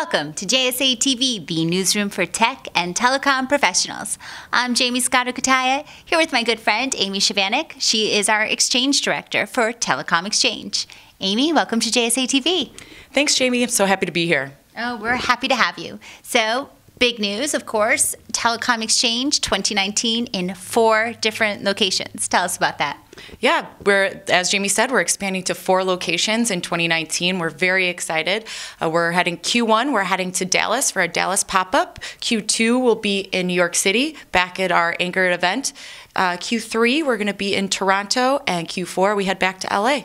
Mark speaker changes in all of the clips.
Speaker 1: Welcome to JSA TV, the newsroom for tech and telecom professionals. I'm Jaymie Scotto Cutaia, here with my good friend Amy Chovanec. She is our exchange director for Telecom Exchange. Amy, welcome to JSA TV.
Speaker 2: Thanks, Jaymie. I'm so happy to be here.
Speaker 1: Oh, we're happy to have you. So, big news, of course, Telecom Exchange 2019 in four different locations. Tell us about that.
Speaker 2: Yeah, we're as Jaymie said, we're expanding to four locations in 2019. We're very excited. Uh, we're heading Q1. We're heading to Dallas for a Dallas pop-up. Q2 will be in New York City, back at our anchored event. Uh, Q3 we're going to be in Toronto, and Q4 we head back to LA.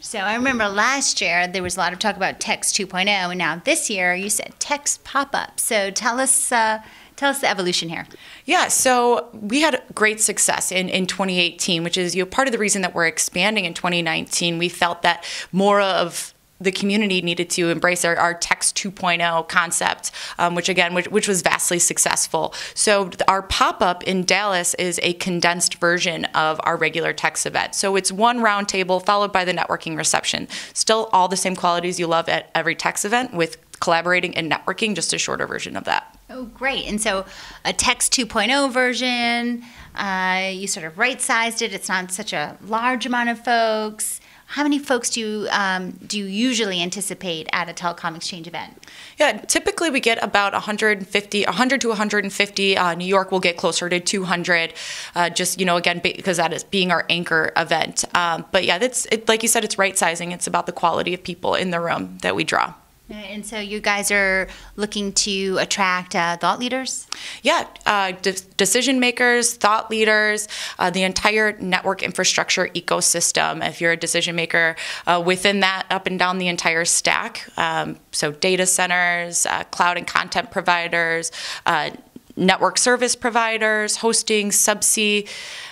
Speaker 1: So I remember last year there was a lot of talk about TEX 2.0, and now this year you said TEX pop-up. So tell us. Uh, Tell us the evolution here.
Speaker 2: Yeah, so we had great success in, in 2018, which is you know, part of the reason that we're expanding in 2019. We felt that more of the community needed to embrace our, our TEX 2.0 concept um, which again which, which, was vastly successful so our pop-up in dallas is a condensed version of our regular TEX event so it's one roundtable followed by the networking reception still all the same qualities you love at every TEX event with collaborating and networking just a shorter version of that
Speaker 1: Oh, great. And so a TEX 2.0 version, uh, you sort of right sized it. It's not such a large amount of folks. How many folks do you, um, do you usually anticipate at a telecom exchange event?
Speaker 2: Yeah, typically we get about 150, 100 to 150. Uh, New York will get closer to 200, uh, just, you know, again, because that is being our anchor event. Um, but yeah, that's, it, like you said, it's right sizing. It's about the quality of people in the room that we draw.
Speaker 1: And so you guys are looking to attract uh, thought leaders?
Speaker 2: Yeah, uh, de- decision makers, thought leaders, uh, the entire network infrastructure ecosystem. If you're a decision maker uh, within that, up and down the entire stack. Um, so data centers, uh, cloud and content providers, uh, network service providers, hosting, subsea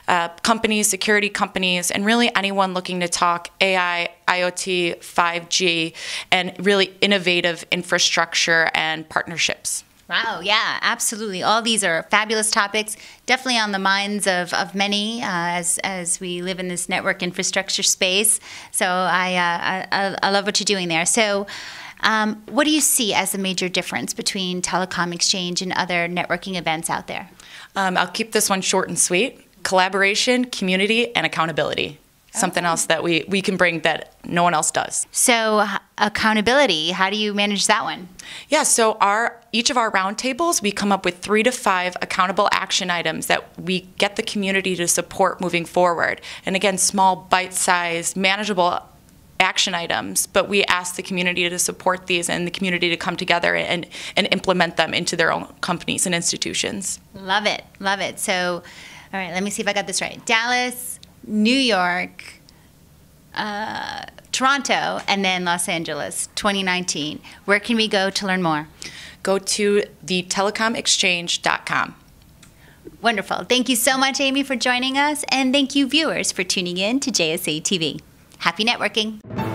Speaker 2: uh, companies, security companies, and really anyone looking to talk AI, IoT, 5G, and really innovative infrastructure and partnerships.
Speaker 1: Wow, yeah, absolutely. All these are fabulous topics, definitely on the minds of, of many uh, as, as we live in this network infrastructure space. So I, uh, I, I love what you're doing there. So, um, what do you see as the major difference between Telecom Exchange and other networking events out there?
Speaker 2: Um, I'll keep this one short and sweet collaboration, community, and accountability. Something else that we, we can bring that no one else does.
Speaker 1: So accountability, how do you manage that one?
Speaker 2: Yeah, so our each of our roundtables, we come up with three to five accountable action items that we get the community to support moving forward. And again, small, bite-sized, manageable action items, but we ask the community to support these and the community to come together and, and implement them into their own companies and institutions.
Speaker 1: Love it, love it. So, all right, let me see if I got this right. Dallas, New York, uh, Toronto, and then Los Angeles, 2019. Where can we go to learn more?
Speaker 2: Go to thetelecomexchange.com.
Speaker 1: Wonderful. Thank you so much, Amy, for joining us, and thank you, viewers, for tuning in to JSA TV. Happy networking.